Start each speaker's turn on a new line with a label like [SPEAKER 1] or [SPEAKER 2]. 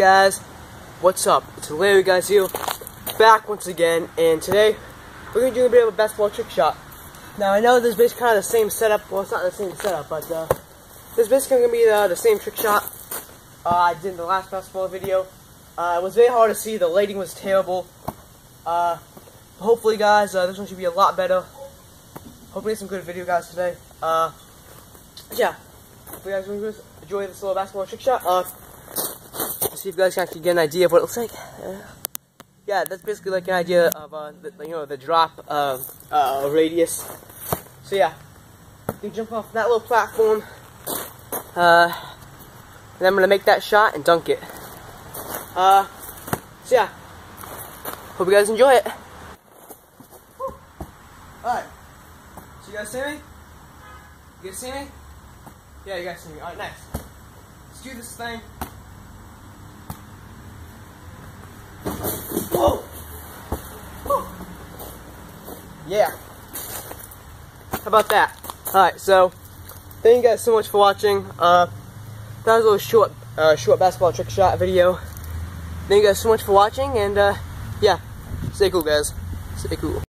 [SPEAKER 1] guys, what's up? It's Larry guys here, back once again, and today we're gonna do a bit of a basketball trick shot. Now I know this is basically kind of the same setup. Well, it's not the same setup, but uh, this is basically gonna be the, the same trick shot uh, I did in the last basketball video. Uh, it was very hard to see. The lighting was terrible. Uh, hopefully, guys, uh, this one should be a lot better. Hopefully, some good video guys today. Uh, yeah, hope you guys enjoy this little basketball trick shot. See if you guys can actually get an idea of what it looks like. Uh, yeah, that's basically like an idea of uh, the, you know the drop uh, uh, radius. So yeah, you jump off that little platform, uh, and I'm gonna make that shot and dunk it. Uh, so yeah, hope you guys enjoy it. Alright, so you guys see me? You guys see me? Yeah, you guys see me. Alright, nice. Let's do this thing. Yeah. How about that? Alright, so thank you guys so much for watching. Uh, that was a little short, uh, short basketball trick shot video. Thank you guys so much for watching, and uh, yeah, stay cool, guys. Stay cool.